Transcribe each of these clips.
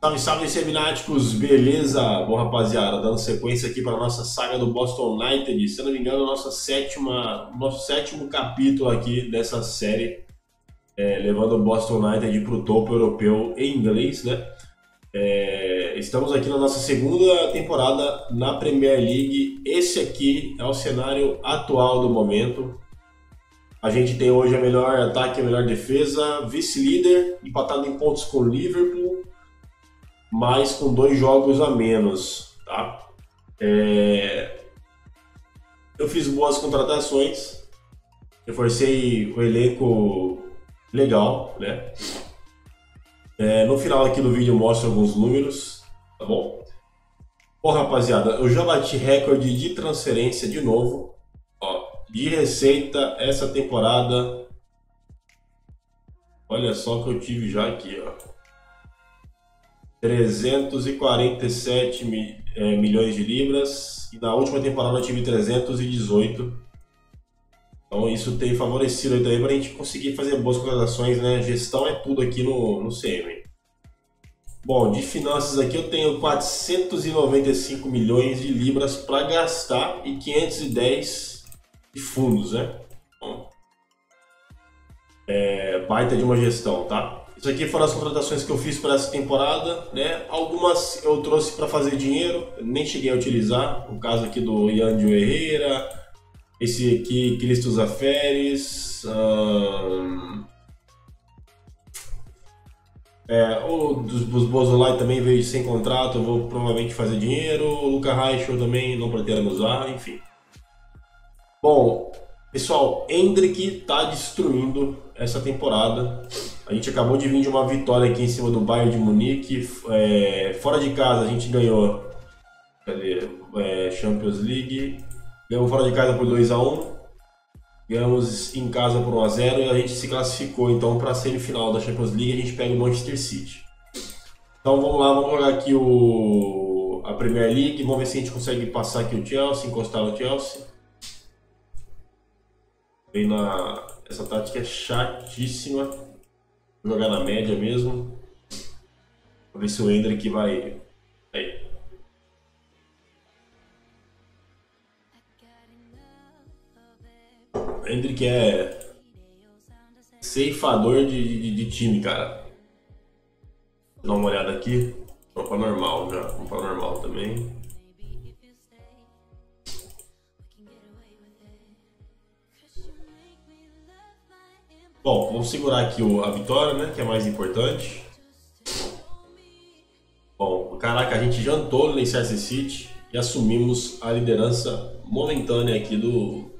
Salve, salve, semináticos! Beleza? Bom, rapaziada, dando sequência aqui para a nossa saga do Boston United. Se não me engano, nossa sétima, nosso sétimo capítulo aqui dessa série, é, levando o Boston United para o topo europeu em inglês, né? É, estamos aqui na nossa segunda temporada na Premier League. Esse aqui é o cenário atual do momento. A gente tem hoje a melhor ataque a melhor defesa, vice-líder, empatado em pontos com o Liverpool mas com dois jogos a menos, tá? É... Eu fiz boas contratações, reforcei o elenco legal, né? É, no final aqui do vídeo eu mostro alguns números, tá bom? Bom, rapaziada, eu já bati recorde de transferência de novo, ó, de receita essa temporada. Olha só que eu tive já aqui, ó. 347 mi, é, milhões de libras e na última temporada eu tive 318. Então isso tem favorecido aí para a gente conseguir fazer boas contratações, né? Gestão é tudo aqui no, no CM. Bom, de finanças aqui eu tenho 495 milhões de libras para gastar e 510 de fundos, né? É, baita de uma gestão, tá? Isso aqui foram as contratações que eu fiz para essa temporada, né? Algumas eu trouxe para fazer dinheiro, nem cheguei a utilizar. O caso aqui do Yandio Herrera, esse aqui Cristo Zaferes, é, o dos, dos Bozolai também veio sem contrato, vou provavelmente fazer dinheiro. O Luca Reichel também não pretendo usar, enfim. Bom, pessoal, Hendrick tá destruindo essa temporada. A gente acabou de vir de uma vitória aqui em cima do Bayern de Munique. É, fora de casa a gente ganhou cadê? É, Champions League. Ganhamos fora de casa por 2 a 1 Ganhamos em casa por 1 a 0 e a gente se classificou então para a semifinal da Champions League. A gente pega o Manchester City. Então vamos lá, vamos jogar aqui o, a Premier League. Vamos ver se a gente consegue passar aqui o Chelsea, encostar no Chelsea. Vem na essa tática é chatíssima. Vou jogar na média mesmo. Vou ver se o Hendrick vai. Aí. O Hendrick é ceifador de, de, de time, cara. Vou dar uma olhada aqui. Vamos normal já. Vamos para normal também. Bom, vamos segurar aqui a vitória, né? Que é mais importante. Bom, caraca, a gente jantou no Leicester City e assumimos a liderança momentânea aqui do,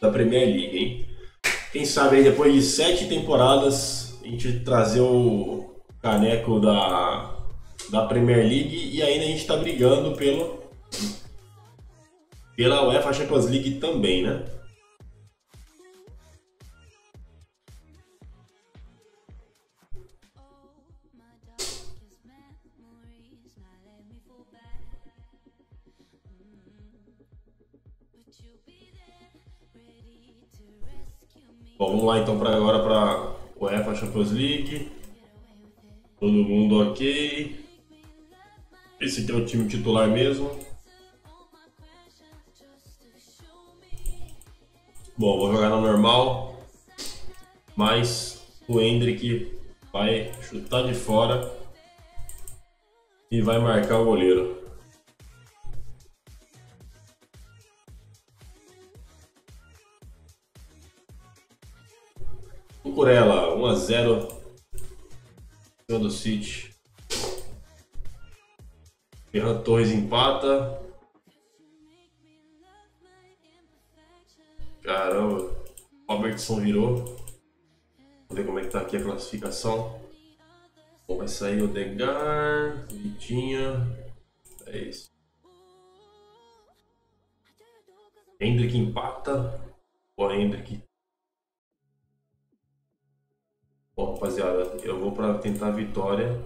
da Premier League, hein? Quem sabe aí depois de sete temporadas a gente trazer o caneco da, da Premier League e ainda a gente está brigando pelo, pela UEFA Champions League também, né? Bom, vamos lá então para agora para o UEFA Champions League. Todo mundo ok. Esse aqui é o time titular mesmo. Bom, vou jogar na normal. Mas o Hendrick vai chutar de fora e vai marcar o goleiro. ela 1 a 0 cima do City. Ferran Torres empata. Caramba, Robertson virou. Vamos ver como é que tá aqui a classificação. Bom, vai sair o Degar, Vitinha. É isso. Hendrick empata. O Hendrick Bom, rapaziada, eu vou para tentar a vitória.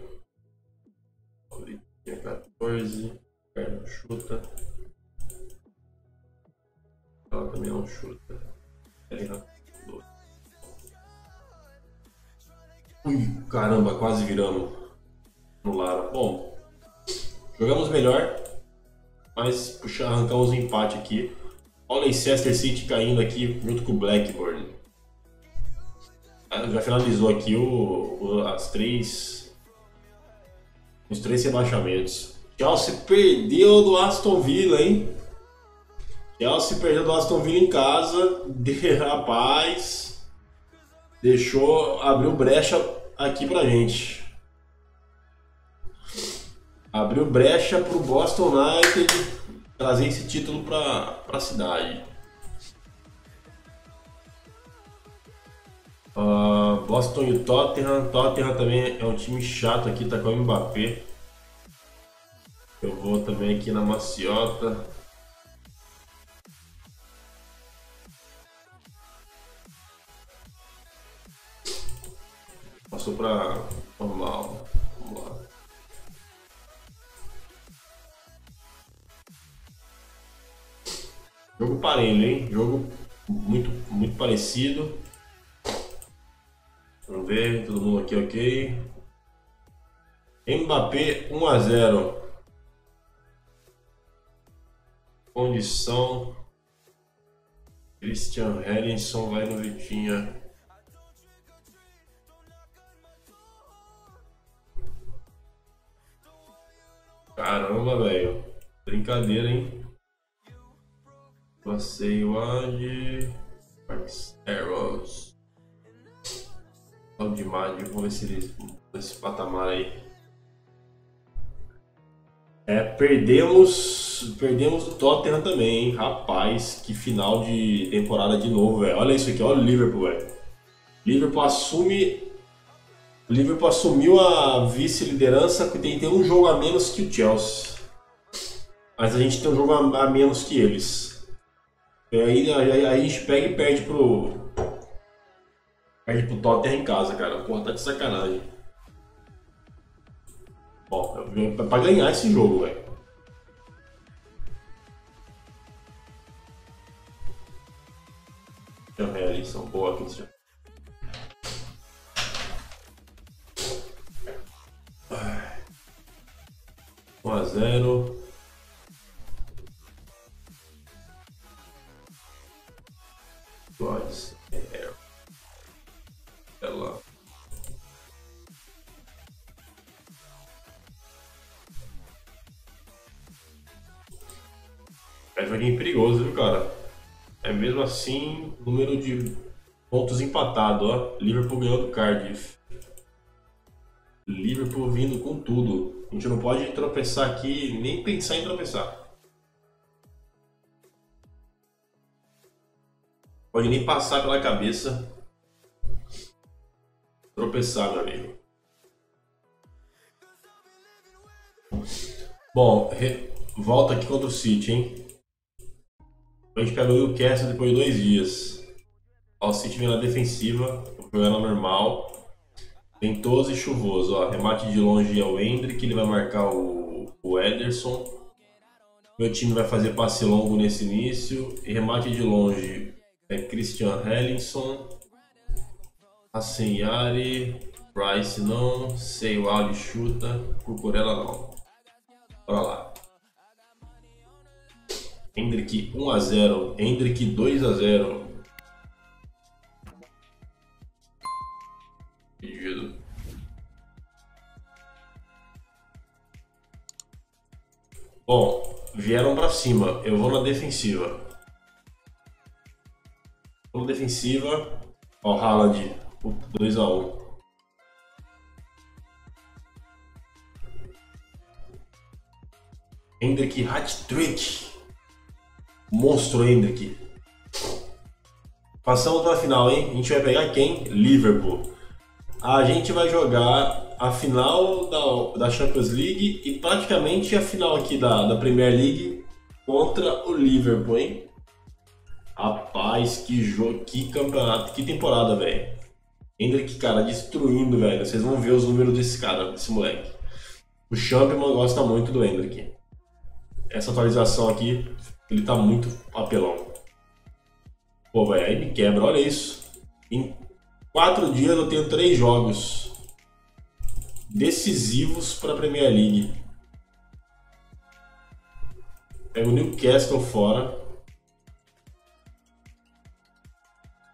Tinha 14, perna chuta. Ela também não chuta. Ui, caramba, quase viramos. Anularam. Bom, jogamos melhor, mas puxa, arrancamos um empate aqui. Olha o Leicester City caindo aqui junto com o Blackburn. Ah, já finalizou aqui o, o, as três. Os três rebaixamentos. Chelsea perdeu do Aston Villa, hein? Chelsea perdeu do Aston Villa em casa. De, rapaz. Deixou. abriu brecha aqui pra gente. Abriu brecha pro Boston United trazer esse título para a cidade. Uh, Boston e Tottenham. Tottenham também é um time chato aqui, tá com o Mbappé. Eu vou também aqui na maciota. Jogo parelho, hein? Jogo muito, muito parecido. Vamos ver, todo mundo aqui ok. Mbappé 1 a 0. Condição. Christian Hellinson vai no Vitinha. Caramba, velho. Brincadeira, hein? Passeio onde? Arrows. de Mádio, vamos ver se ele nesse patamar aí. É, perdemos, perdemos o Tottenham também, hein? Rapaz, que final de temporada de novo, velho. Olha isso aqui, olha o Liverpool, velho. Liverpool assume Liverpool assumiu a vice-liderança que tem, tem um jogo a menos que o Chelsea. Mas a gente tem um jogo a, a menos que eles. E aí, aí, aí a gente pega e perde pro. Perde pro Tottenham em casa, cara. Porra, tá de sacanagem. Ó, é pra ganhar esse jogo, velho. Realização boa aqui, já. Um a zero. É joguinho perigoso, viu, cara? É mesmo assim, número de pontos empatados, ó. Liverpool ganhou do Cardiff. Liverpool vindo com tudo. A gente não pode tropeçar aqui, nem pensar em tropeçar. Pode nem passar pela cabeça tropeçar, meu amigo. Bom, re... volta aqui contra o City, hein? A gente pega o Newcastle depois de dois dias. Ó, o City vem na defensiva, jogando normal. Ventoso e chuvoso, ó. Remate de longe é o Hendrick, ele vai marcar o, o Ederson. Meu time vai fazer passe longo nesse início. E remate de longe, é Christian Hellinson, Assenyari, Price não, Seiwali chuta, Cucurella não. Bora lá. Hendrick 1 a 0, Hendrick 2 a 0. Pedido. Bom, vieram para cima. Eu vou na defensiva. Vamos defensiva. Ó, Haaland, 2x1. Hendrick hat-trick. Monstro Hendrick. Passamos para a final, hein? A gente vai pegar quem? Liverpool. A gente vai jogar a final da, da Champions League e praticamente a final aqui da, da Premier League contra o Liverpool, hein? Rapaz, que jogo, que campeonato, que temporada, velho. Hendrick, cara, destruindo, velho. Vocês vão ver os números desse cara, desse moleque. O Champion gosta muito do Hendrick. Essa atualização aqui, ele tá muito apelão. Pô, velho, aí me quebra, olha isso. Em quatro dias eu tenho três jogos. decisivos para a Premier League. Pega o Newcastle fora.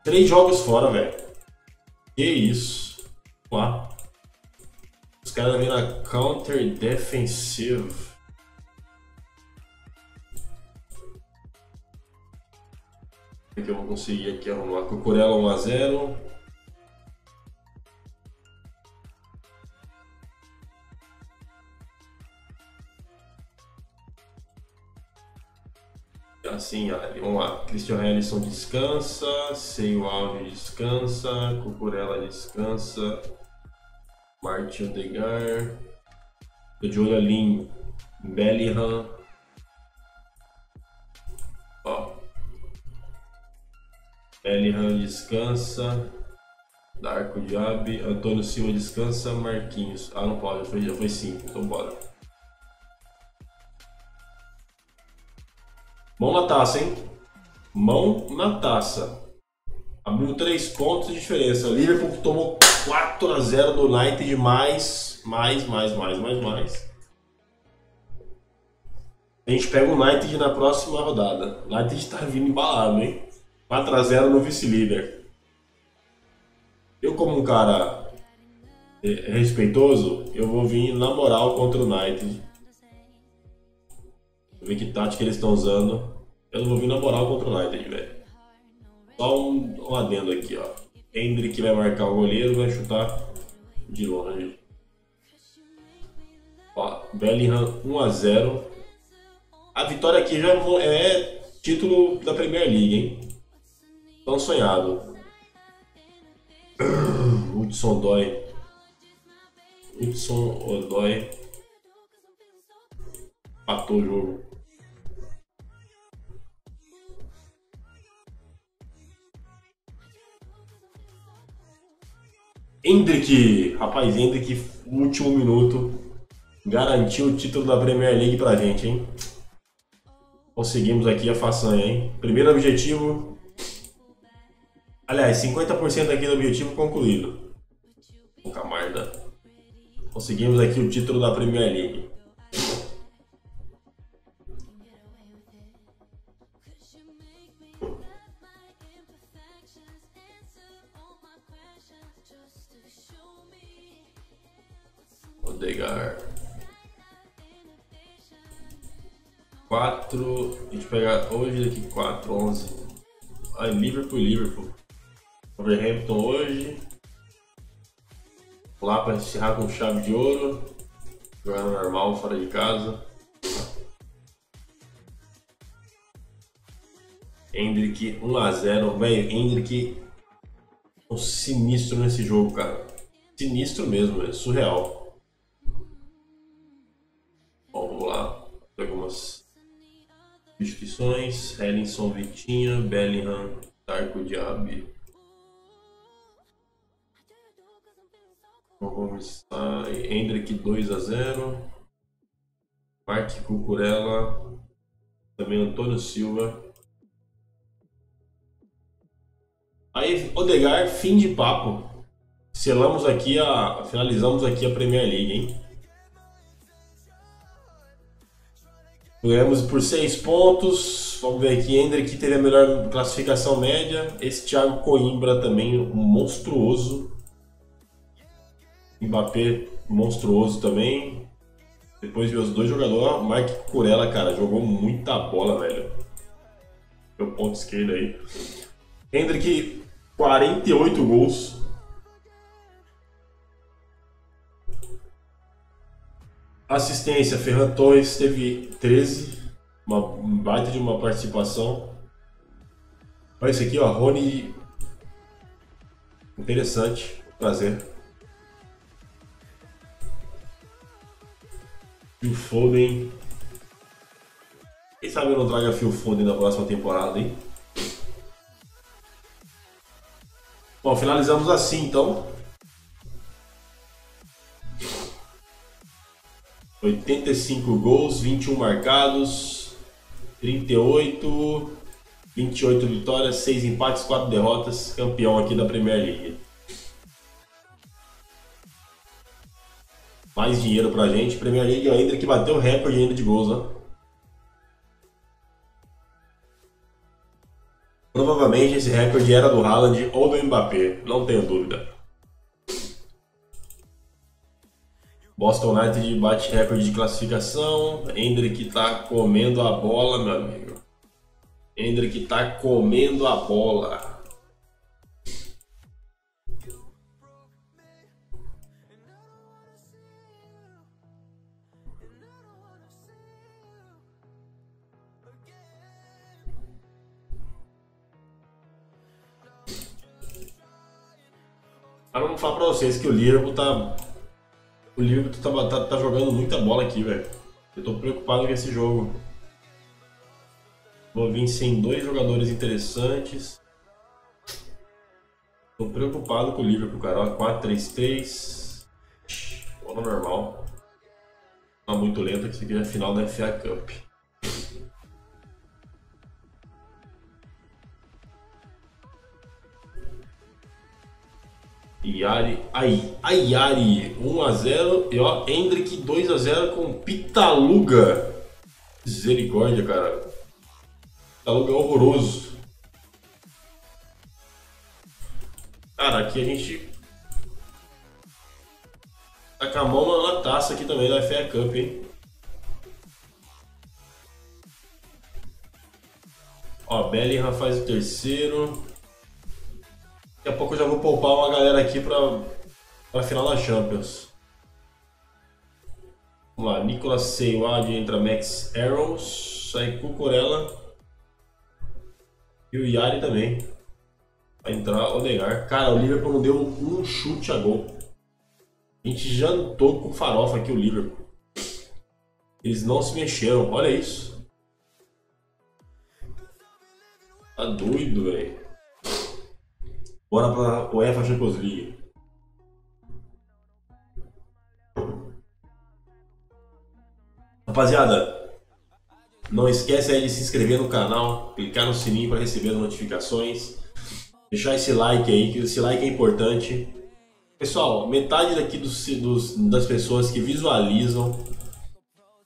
Três jogos fora, velho. Que isso. Vamos lá. Os caras vêm na counter defensive. Que eu vou conseguir aqui arrumar? Cucurella 1x0. assim, vamos lá. Christian Ellison descansa, Seio Alves descansa, Cucurella descansa, Martin Odegar, olho ali Bellingham, Bellingham descansa, Darko Diaby, Antônio Silva descansa, Marquinhos, ah não pode, já foi, já foi cinco, então bora. Mão na taça, hein? Mão na taça. Abriu 3 pontos de diferença. Liverpool tomou 4 a 0 do United, mais, mais, mais, mais, mais, mais. A gente pega o United na próxima rodada. O United está vindo embalado, hein? 4 a 0 no vice-líder. Eu, como um cara é, respeitoso, eu vou vir na moral contra o United ver que tática eles estão usando. Eu não vou vir na moral contra o United, velho. Só um, um adendo aqui, ó. Hendrick vai marcar o goleiro, vai chutar de longe. Ó, Bellingham 1x0. A vitória aqui já é título da Premier League, hein? Tão sonhado. Hudson dói. Hudson Odói. Matou o jogo. Hendrick, rapaz, Hendrick, último minuto, garantiu o título da Premier League pra gente, hein? Conseguimos aqui a façanha, hein? Primeiro objetivo. Aliás, 50% aqui do objetivo concluído. Camarda. Conseguimos aqui o título da Premier League. Odegar. 4. A gente pegar hoje daqui 4, 11. Ah, Liverpool, Liverpool. Overhampton hoje. Lá para encerrar com chave de ouro. Jogando normal, fora de casa. Hendrick 1x0. Velho, Hendrick um sinistro nesse jogo, cara. Sinistro mesmo, é surreal. substituições, Ellinson Vitinha, Bellingham, Darko Diaby. Gomes sai, Hendrick 2 a 0. Mark Cucurella, também Antônio Silva. Aí, Odegar, fim de papo. Selamos aqui a. Finalizamos aqui a Premier League, hein? Ganhamos por 6 pontos. Vamos ver aqui. Hendrick teve a melhor classificação média. Esse Thiago Coimbra também, um monstruoso. Mbappé, monstruoso também. Depois ver os dois jogadores. Mike Curella, cara, jogou muita bola, velho. Meu ponto esquerdo aí. Hendrick, 48 gols. Assistência, Ferran Torres teve 13, uma baita de uma participação. Olha isso aqui, ó, Rony. Interessante, prazer. Phil Foden. Quem sabe eu não traga Phil Foden na próxima temporada, hein? Bom, finalizamos assim então. 85 gols, 21 marcados, 38, 28 vitórias, 6 empates, 4 derrotas, campeão aqui da Premier League. Mais dinheiro pra gente. Premier League ainda que bateu o recorde ainda de gols, né? Provavelmente esse recorde era do Haaland ou do Mbappé, não tenho dúvida. Boston United bate recorde de classificação. Hendrick tá comendo a bola, meu amigo. Hendrick tá comendo a bola. Vamos falar pra vocês que o Liverpool tá. O Liverpool tá, tá, tá jogando muita bola aqui, velho. Eu tô preocupado com esse jogo. Vou vir sem dois jogadores interessantes. Tô preocupado com o Liverpool, cara. 4-3-3. Bola normal. Tá muito lento que isso aqui é a final da FA Cup. Iari, aí, Ayari 1x0 e ó, Hendrick 2x0 com Pitaluga. Misericórdia, cara. Pitaluga é horroroso. Cara, aqui a gente tá com a mão na taça aqui também da FA Cup, hein? Ó, Bellingham faz o terceiro. Daqui a pouco eu já vou poupar uma galera aqui para a final da Champions. Vamos lá, Nicolas Seiwad entra Max Arrows, sai Cucurella e o Yari também. Vai entrar Odegar. Cara, o Liverpool não deu um chute a gol. A gente jantou com farofa aqui o Liverpool. Eles não se mexeram, olha isso. Tá doido, velho. Bora para o UEFA Champions League. Rapaziada, não esquece aí de se inscrever no canal, clicar no sininho para receber notificações, deixar esse like aí, que esse like é importante. Pessoal, metade daqui dos, dos das pessoas que visualizam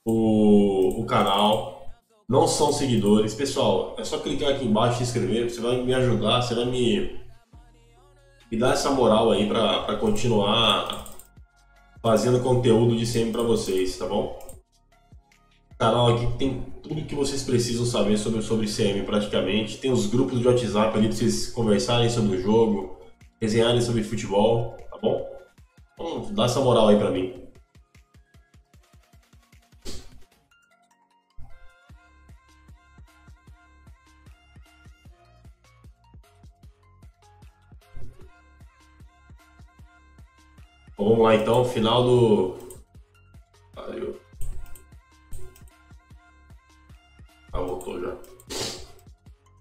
o, o canal não são seguidores. Pessoal, é só clicar aqui embaixo e se inscrever, você vai me ajudar, você vai me e dar essa moral aí para continuar fazendo conteúdo de sempre para vocês, tá bom? O canal aqui tem tudo que vocês precisam saber sobre, sobre CM praticamente. Tem os grupos de WhatsApp ali para vocês conversarem sobre o jogo, resenharem sobre futebol, tá bom? Então dá essa moral aí para mim. Vamos lá então, final do. Valeu. Ah, voltou já.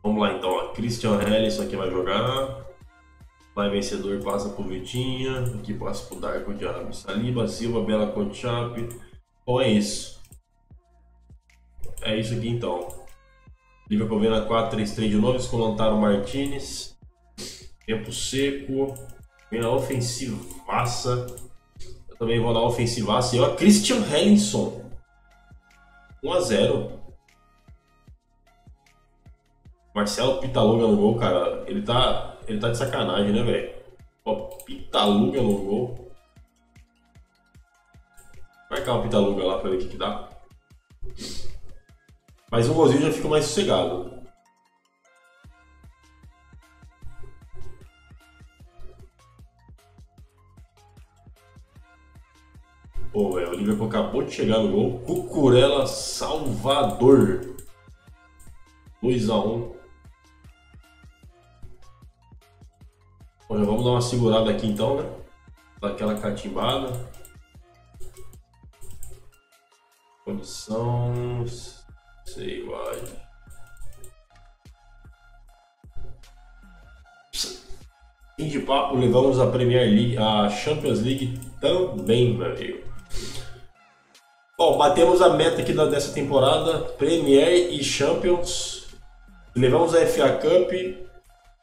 Vamos lá então, ó. Christian Hellis aqui vai jogar. Vai vencedor, passa pro Vitinha. Aqui passa pro Darko Diabo. Saliba, Silva, Bela Conchap. Bom, é isso. É isso aqui então. Liverpool vem na 4-3-3 de novo, com Lantaro Martinez. Tempo seco. Vem na ofensivaça. Eu também vou na ofensivaça. E ó, Christian Hellinson. 1 a 0 Marcelo Pitaluga no gol, cara. Ele tá, ele tá de sacanagem, né, velho? Ó, Pitaluga no gol. Marcar o Pitaluga lá pra ver o que, que dá. Mas um golzinho já fica mais sossegado. Pô, velho, o Liverpool acabou de chegar no gol. Cucurella Salvador. 2x1. Bom, já vamos dar uma segurada aqui então, né? Daquela catimbada. Condição. Sei, vai. Fim de papo, levamos a Premier League, a Champions League também, meu amigo. Bom, batemos a meta aqui dessa temporada, Premier e Champions. Levamos a FA Cup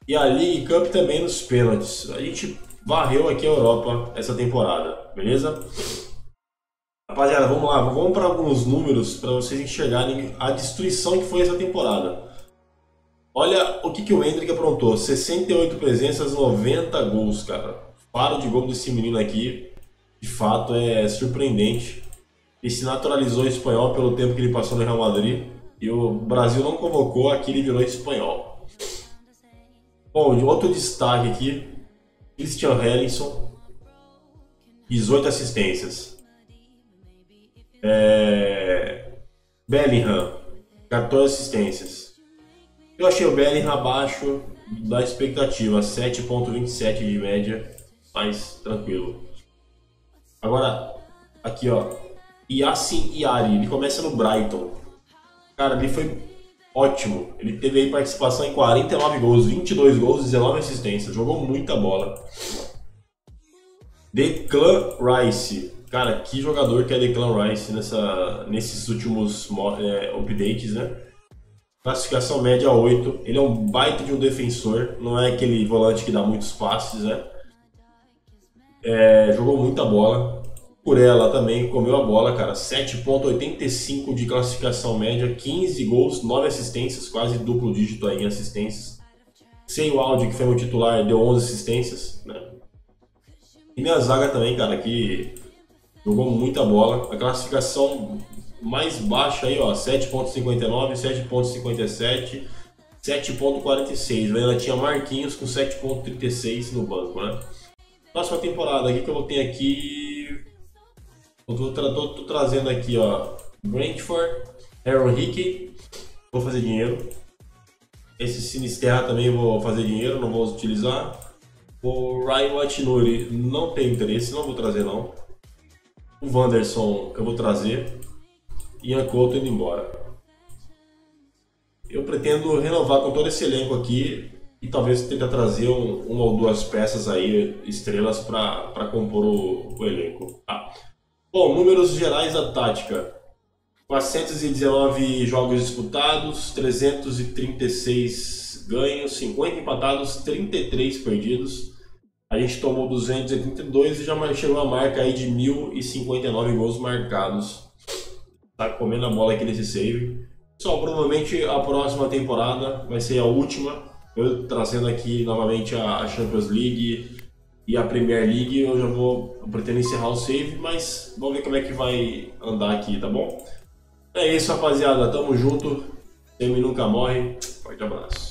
e a League Cup também nos pênaltis. A gente varreu aqui a Europa essa temporada, beleza? Rapaziada, vamos lá, vamos para alguns números para vocês enxergarem a destruição que foi essa temporada. Olha o que, que o Hendrick aprontou: 68 presenças, 90 gols, cara. Faro de gol desse menino aqui, de fato, é surpreendente. Ele se naturalizou espanhol pelo tempo que ele passou no Real Madrid. E o Brasil não convocou, aqui ele virou espanhol. Bom, outro destaque aqui: Christian Hellisson, 18 assistências. É... Bellingham, 14 assistências. Eu achei o Bellingham abaixo da expectativa, 7.27 de média, mais tranquilo. Agora, aqui ó, Yassin Yari, ele começa no Brighton. Cara, ele foi ótimo. Ele teve aí participação em 49 gols, 22 gols, 19 assistências. Jogou muita bola. Declan Rice. Cara, que jogador que é Declan Rice nessa, nesses últimos é, updates, né? Classificação média 8. Ele é um baita de um defensor. Não é aquele volante que dá muitos passes, né? É, jogou muita bola. Por ela também comeu a bola, cara. 7,85 de classificação média, 15 gols, 9 assistências, quase duplo dígito aí em assistências. Sem o Aldi, que foi o titular, deu 11 assistências, né? E minha zaga também, cara, que jogou muita bola. A classificação mais baixa aí, ó, 7.59, 7.57, 7.46. Ela tinha Marquinhos com 7.36 no banco, né? Próxima temporada aqui que eu vou ter aqui. Tô trazendo aqui, ó. Brentford, Aaron Hickey. Vou fazer dinheiro. Esse Sinisterra também vou fazer dinheiro, não vou utilizar. O Ryan Watinuri não tem interesse, não vou trazer não. O Wanderson eu vou trazer. Ian Couto indo embora. Eu pretendo renovar com todo esse elenco aqui e talvez tentar trazer um, uma ou duas peças aí, estrelas, para compor o, o elenco. Tá. Bom, números gerais da tática. 419 jogos disputados, 336 ganhos, 50 empatados, 33 perdidos. A gente tomou 232 e já chegou a marca aí de 1059 gols marcados. Tá comendo a bola aqui nesse save. Pessoal, provavelmente a próxima temporada vai ser a última eu trazendo aqui novamente a Champions League e a Premier League, eu já vou eu pretendo encerrar o save, mas vamos ver como é que vai andar aqui, tá bom? É isso, rapaziada. Tamo junto. Teme nunca morre. Forte abraço.